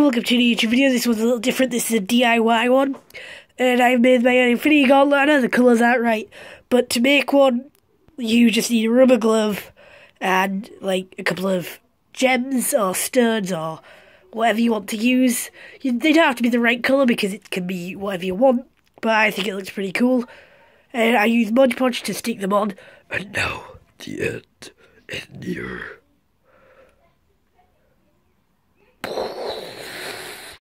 welcome to the YouTube video. This one's a little different. This is a DIY one. And I've made my own Infinity Gauntlet. I know the colours aren't right. But to make one, you just need a rubber glove and like a couple of gems or stones or whatever you want to use. You, they don't have to be the right colour because it can be whatever you want. But I think it looks pretty cool. And I use Mod Podge to stick them on. And now the end is near.